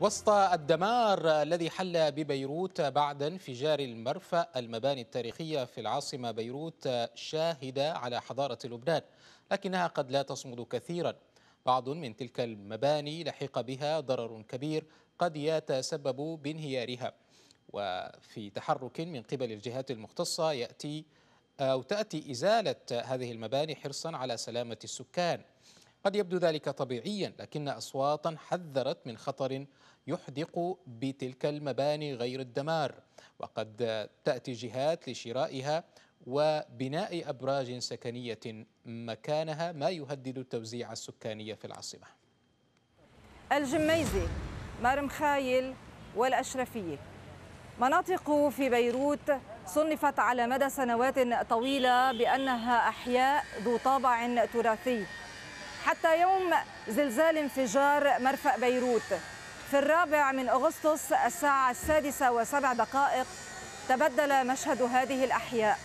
وسط الدمار الذي حل ببيروت بعد انفجار المرفأ المباني التاريخية في العاصمة بيروت شاهدة على حضارة لبنان لكنها قد لا تصمد كثيرا. بعض من تلك المباني لحق بها ضرر كبير قد يتسبب بانهيارها. وفي تحرك من قبل الجهات المختصة يأتي أو تأتي إزالة هذه المباني حرصا على سلامة السكان. قد يبدو ذلك طبيعيا لكن أصواتا حذرت من خطر يحدق بتلك المباني غير الدمار وقد تأتي جهات لشرائها وبناء أبراج سكنية مكانها ما يهدد التوزيع السكاني في العاصمة. الجميزي مرمخايل والأشرفية. مناطق في بيروت صنفت على مدى سنوات طويلة بأنها أحياء ذو طابع تراثي. حتى يوم زلزال انفجار مرفأ بيروت في الرابع من أغسطس الساعة السادسة وسبع دقائق تبدل مشهد هذه الأحياء.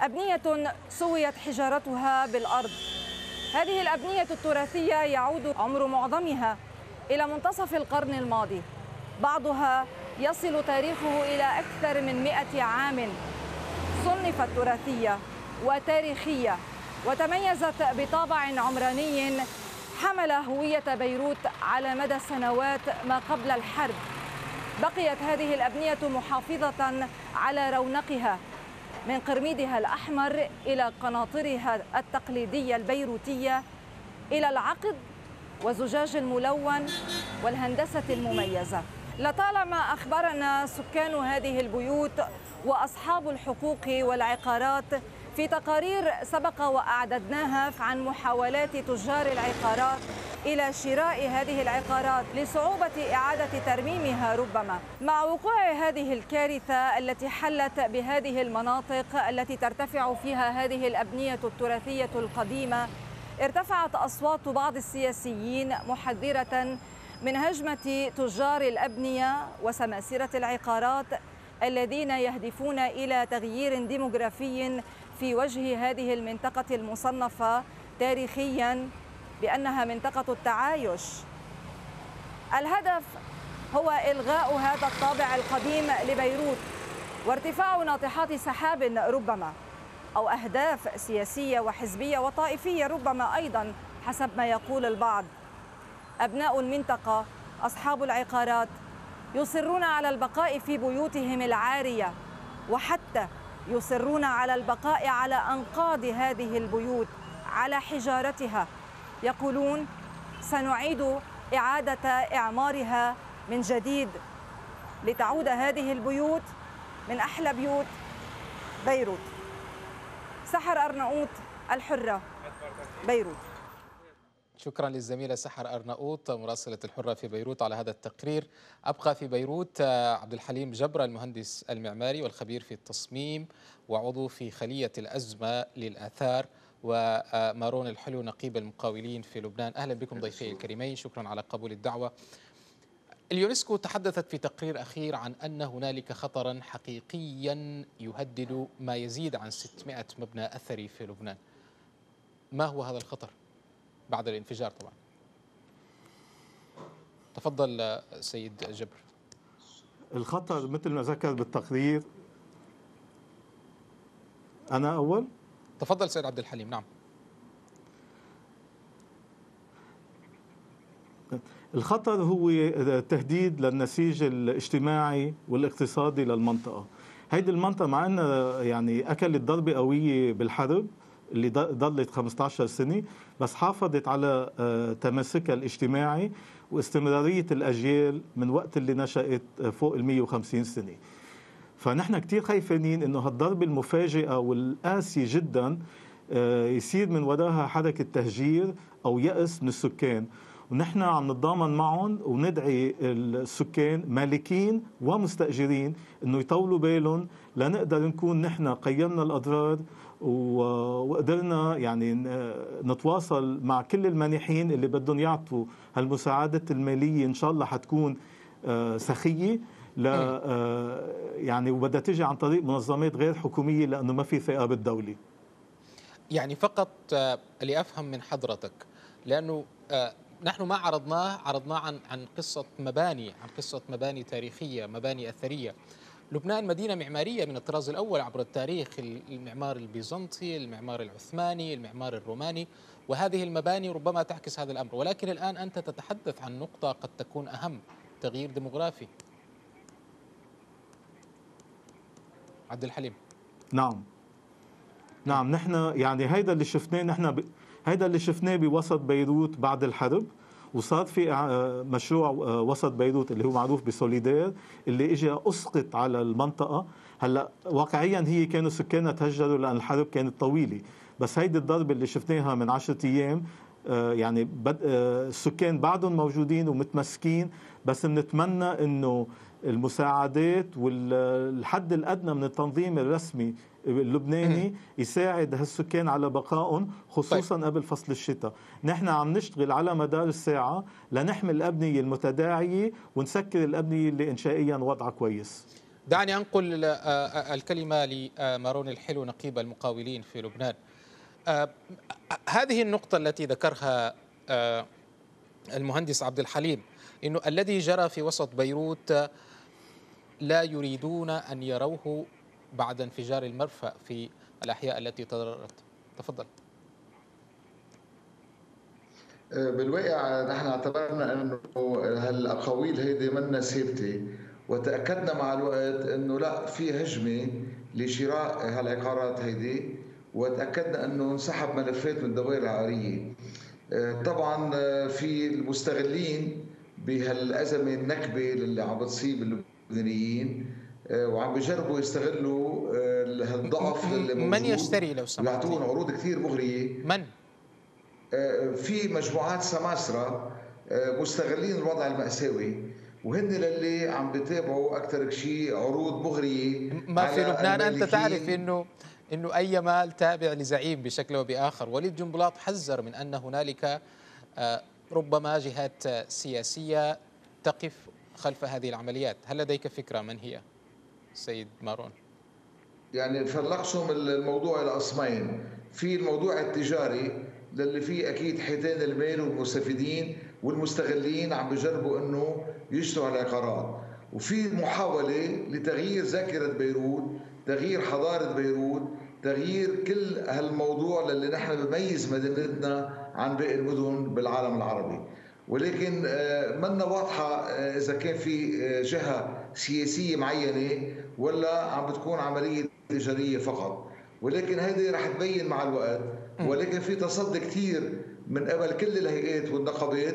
أبنية سويت حجارتها بالأرض. هذه الأبنية التراثية يعود عمر معظمها إلى منتصف القرن الماضي. بعضها يصل تاريخه إلى أكثر من مئة عام. صنفت تراثية وتاريخية وتميزت بطابع عمراني حمل هوية بيروت على مدى سنوات ما قبل الحرب. بقيت هذه الأبنية محافظة على رونقها من قرميدها الأحمر إلى قناطرها التقليدية البيروتية إلى العقد وزجاج الملون والهندسة المميزة. لطالما أخبرنا سكان هذه البيوت وأصحاب الحقوق والعقارات في تقارير سبق وأعددناها عن محاولات تجار العقارات إلى شراء هذه العقارات لصعوبة إعادة ترميمها ربما. مع وقوع هذه الكارثة التي حلت بهذه المناطق التي ترتفع فيها هذه الأبنية التراثية القديمة ارتفعت أصوات بعض السياسيين محذرة من هجمة تجار الأبنية وسماسرة العقارات الذين يهدفون إلى تغيير ديموغرافي في وجه هذه المنطقة المصنفة تاريخيا بأنها منطقة التعايش. الهدف هو إلغاء هذا الطابع القديم لبيروت وارتفاع ناطحات سحاب ربما أو أهداف سياسية وحزبية وطائفية ربما أيضا حسب ما يقول البعض. أبناء المنطقة أصحاب العقارات يصرون على البقاء في بيوتهم العارية وحتى يصرون على البقاء على أنقاض هذه البيوت على حجارتها. يقولون سنعيد إعادة إعمارها من جديد لتعود هذه البيوت من أحلى بيوت بيروت. سحر أرناؤوط الحرة بيروت. شكرا للزميلة سحر أرناؤوط مراسلة الحرة في بيروت على هذا التقرير. أبقى في بيروت عبد الحليم جبرة المهندس المعماري والخبير في التصميم وعضو في خلية الأزمة للآثار ومارون الحلو نقيب المقاولين في لبنان. أهلا بكم ضيفي الكريمين شكرا على قبول الدعوة. اليونسكو تحدثت في تقرير أخير عن أن هنالك خطرا حقيقيا يهدد ما يزيد عن 600 مبنى أثري في لبنان. ما هو هذا الخطر؟ بعد الانفجار طبعا. تفضل سيد جبر. الخطر مثل ما ذكر بالتقرير أنا أول؟ تفضل سيد عبد الحليم. نعم. الخطر هو تهديد للنسيج الاجتماعي والاقتصادي للمنطقة. هيدي المنطقة مع أنها يعني أكلت ضربة قوية بالحرب. اللي ضلت 15 سنة بس حافظت على تماسكها الاجتماعي واستمرارية الأجيال من وقت اللي نشأت فوق ال 150 سنة. فنحن كتير خايفين إنه هالضربة المفاجئة والقاسية جدا يصير من وراها حركة تهجير أو يأس من السكان. ونحن عم نتضامن معهم وندعي السكان مالكين ومستأجرين إنه يطولوا بالهم لنقدر نكون نحن قيمنا الأضرار وقدرنا يعني نتواصل مع كل المانحين اللي بدهم يعطوا هالمساعدة المالية. إن شاء الله حتكون سخية لا يعني وبدها تجي عن طريق منظمات غير حكومية لأنه ما في ثقة بالدولة يعني فقط لأفهم من حضرتك لأنه نحن ما عرضناه عرضناه عن عن قصة مباني عن قصة مباني تاريخية مباني أثرية. لبنان مدينة معمارية من الطراز الأول عبر التاريخ المعمار البيزنطي المعمار العثماني المعمار الروماني وهذه المباني ربما تعكس هذا الأمر. ولكن الآن أنت تتحدث عن نقطة قد تكون أهم تغيير ديموغرافي. عبد الحليم. نعم. نعم نحن يعني هيدا اللي شفناه نحن ب... هيدا اللي شفناه بوسط بيروت بعد الحرب. وصار في آه، مشروع آه، وسط بيروت اللي هو معروف بسوليدير اللي اجى أسقط على المنطقة. هلأ واقعيا هي كانوا سكانها تهجروا لأن الحرب كانت طويلة. بس هيدي الضربة اللي شفناها من عشرة أيام آه، يعني السكان بعدهم موجودين ومتمسكين. بس بنتمنى إنه المساعدات والحد الأدنى من التنظيم الرسمي اللبناني يساعد هالسكان على بقائهم خصوصا طيب. قبل فصل الشتاء. نحن عم نشتغل على مدار الساعة لنحمي الأبنية المتداعية ونسكر الأبنية اللي إنشائيا وضعها كويس. دعني أنقل الكلمة لمارون الحلو نقيب المقاولين في لبنان. هذه النقطة التي ذكرها المهندس عبد الحليم إنه الذي جرى في وسط بيروت لا يريدون أن يروه بعد انفجار المرفأ في الأحياء التي تضررت. تفضل. أه، بالواقع نحن اعتبرنا أنه هالاقاويل هيدي منا ثابته وتأكدنا مع الوقت أنه لا في هجمة لشراء هالعقارات هيدي وتأكدنا أنه انسحب ملفات من الدوائر العقارية. أه، طبعا أه، في المستغلين بهالأزمة النكبة اللي عم بتصيب اللبنانيين آه، وعم بيجربوا يستغلوا آه، الضعف اللي موجود من يشتري لو سمحت؟ بيعطوهم عروض كثير مغرية. من؟ آه، في مجموعات سماسرة مستغلين الوضع المأساوي وهن للي عم بيتابعوا أكثر شيء عروض مغرية ما في لبنان. أنت تعرف إنه إنه أي مال تابع لزعيم بشكل أو بآخر. وليد جنبلاط حذر من أن هنالك ربما جهات سياسية تقف خلف هذه العمليات؟ هل لديك فكرة من هي سيد مارون؟ يعني فلقسم الموضوع إلى قسمين. في الموضوع التجاري للي فيه أكيد حيتين المال والمستفيدين والمستغلين عم بجربوا إنه يشتروا على العقارات وفي محاولة لتغيير ذاكرة بيروت تغيير حضارة بيروت تغيير كل هالموضوع اللي نحن بميز مدينتنا عن باقي المدن بالعالم العربي. ولكن آه، منا واضحة آه، إذا كان في آه، جهة سياسية معينة ولا عم بتكون عملية تجارية فقط. ولكن هذه رح تبين مع الوقت. ولكن في تصدي كثير من قبل كل الهيئات والنقابات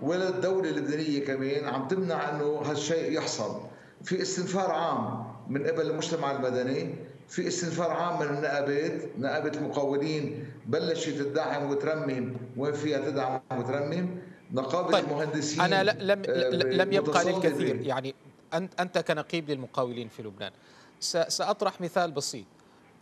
ولا الدولة اللبنانية كمان عم تمنع أنه هالشيء يحصل. في استنفار عام من قبل المجتمع المدني في استنفار عام من النقابات نقابة المقاولين بلشت تدعم وترمم وين فيها تدعم وترمم؟ نقابة طيب المهندسين أنا لم آه، لم يبقى للكثير. يعني انت أنت كنقيب للمقاولين في لبنان. سأطرح مثال بسيط.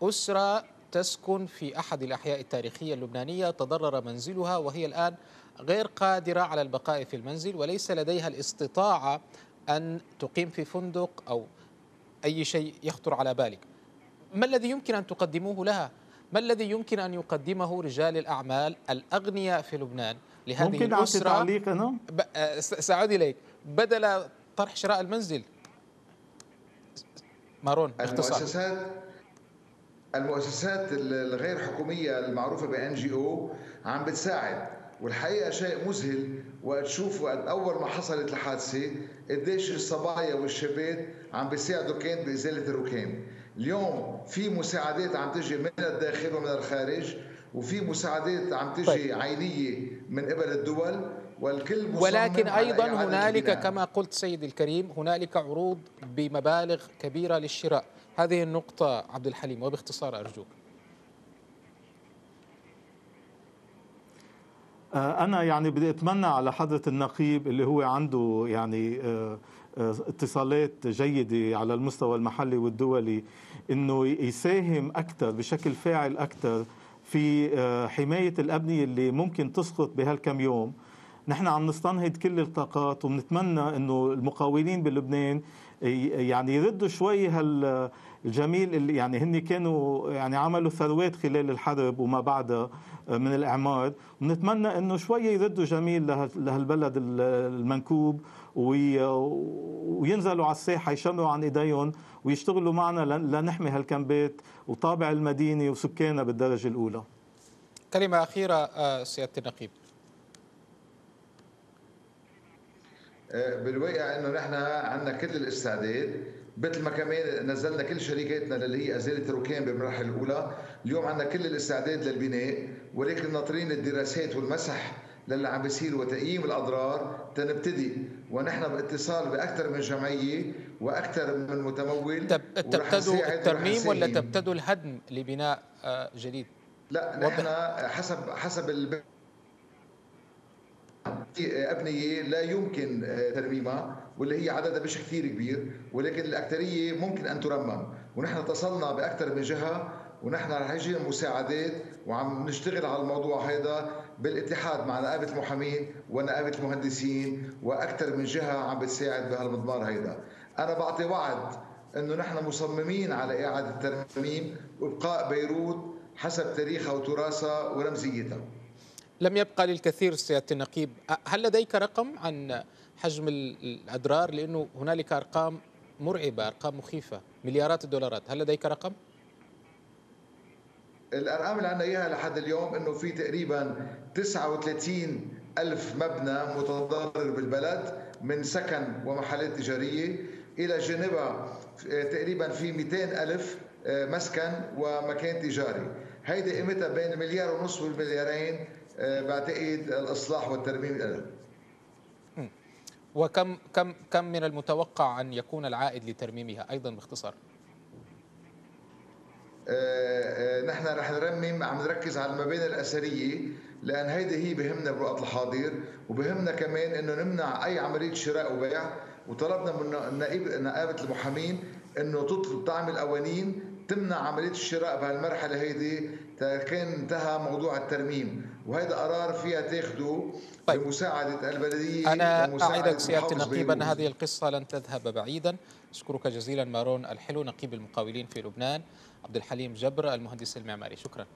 أسرة تسكن في أحد الأحياء التاريخية اللبنانية تضرر منزلها وهي الآن غير قادرة على البقاء في المنزل وليس لديها الاستطاعة أن تقيم في فندق أو أي شيء يخطر على بالك. ما الذي يمكن أن تقدموه لها؟ ما الذي يمكن أن يقدمه رجال الأعمال الأغنياء في لبنان؟ لهذه ممكن الأسرة تعليق أنا؟ آه، سأعود إليك. بدل طرح شراء المنزل. مارون باختصار المؤسسات المؤسسات الغير حكومية المعروفة بان جي أو عم بتساعد. والحقيقة شيء مذهل. وقت تشوف وقت أول ما حصلت الحادثة قديش الصبايا والشباب عم بيساعدوا كان بإزالة الركام. اليوم في مساعدات عم تجي من الداخل ومن الخارج وفي مساعدات عم تجي طيب. عينية من قبل الدول والكل ولكن أيضا هنالك كما قلت سيدي الكريم هنالك عروض بمبالغ كبيرة للشراء. هذه النقطة عبد الحليم وباختصار أرجوك. آه، أنا يعني بدي أتمنى على حضرة النقيب اللي هو عنده يعني آه، آه، اتصالات جيدة على المستوى المحلي والدولي إنه يساهم أكثر بشكل فاعل أكثر في آه، حماية الأبنية اللي ممكن تسقط بهالكم يوم. نحن عم نستنهض كل الطاقات وبنتمنى إنه المقاولين بلبنان يعني يردوا شوي هال الجميل اللي يعني هن كانوا يعني عملوا ثروات خلال الحرب وما بعدها من الإعمار. ونتمنى إنه شوي يردوا جميل لهالبلد المنكوب وينزلوا على الساحة يشمروا عن إيديهم ويشتغلوا معنا لنحمي هالكامبات وطابع المدينة وسكانها بالدرجة الأولى. كلمة أخيرة آه، سيادة النقيب. آه، بالواقع إنه نحن عندنا كل الاستعداد مثل ما كمان نزلنا كل شركاتنا اللي هي أزالة الركام بالمراحل الأولى، اليوم عندنا كل الاستعداد للبناء ولكن ناطرين الدراسات والمسح للي عم بيصير وتقييم الأضرار تنبتدي. ونحن باتصال بأكثر من جمعية وأكثر من متمول. تبتدوا الترميم ولا تبتدوا الهدم لبناء آه، جديد؟ لا نحن حسب حسب الب... أبنية لا يمكن آه، ترميمها واللي هي عددها مش كثير كبير ولكن الأكثرية ممكن أن ترمم. ونحن اتصلنا بأكثر من جهة ونحن رح يجي مساعدات وعم نشتغل على الموضوع هذا بالاتحاد مع نقابة المحامين ونقابة المهندسين وأكثر من جهة عم بتساعد بهالمضمار هيدا. أنا بعطي وعد أنه نحن مصممين على إعادة الترميم وإبقاء بيروت حسب تاريخها وتراثها ورمزيتها. لم يبقى للكثير سيادة النقيب. هل لديك رقم عن حجم الاضرار لأنه هنالك أرقام مرعبة أرقام مخيفة مليارات الدولارات. هل لديك رقم؟ الأرقام اللي عندنا إياها لحد اليوم إنه في تقريبا 39 ألف مبنى متضرر بالبلد من سكن ومحلات تجارية. إلى جانبها تقريبا في 200 ألف آه، مسكن ومكان تجاري. هيدي قيمتها بين مليار ونصف والمليارين آه، بعتقد الإصلاح والترميم لها وكم كم كم من المتوقع أن يكون العائد لترميمها أيضا باختصار؟ آه، نحن رح نرمم عم نركز على المباني الأثرية لأن هيدي هي بهمنا بالوقت الحاضر وبهمنا كمان إنه نمنع أي عملية شراء وبيع. وطلبنا من نقابه المحامين إنه تطلب تعمل قوانين تمنع عملية الشراء بهالمرحلة هيدي كان انتهى موضوع الترميم. وهذا قرار فيها تاخذه طيب. بمساعدة البلدية أنا اعدك سياده النقيب ان هذه القصة لن تذهب بعيدا. أشكرك جزيلا مارون الحلو نقيب المقاولين في لبنان. عبد الحليم جبر المهندس المعماري. شكرا.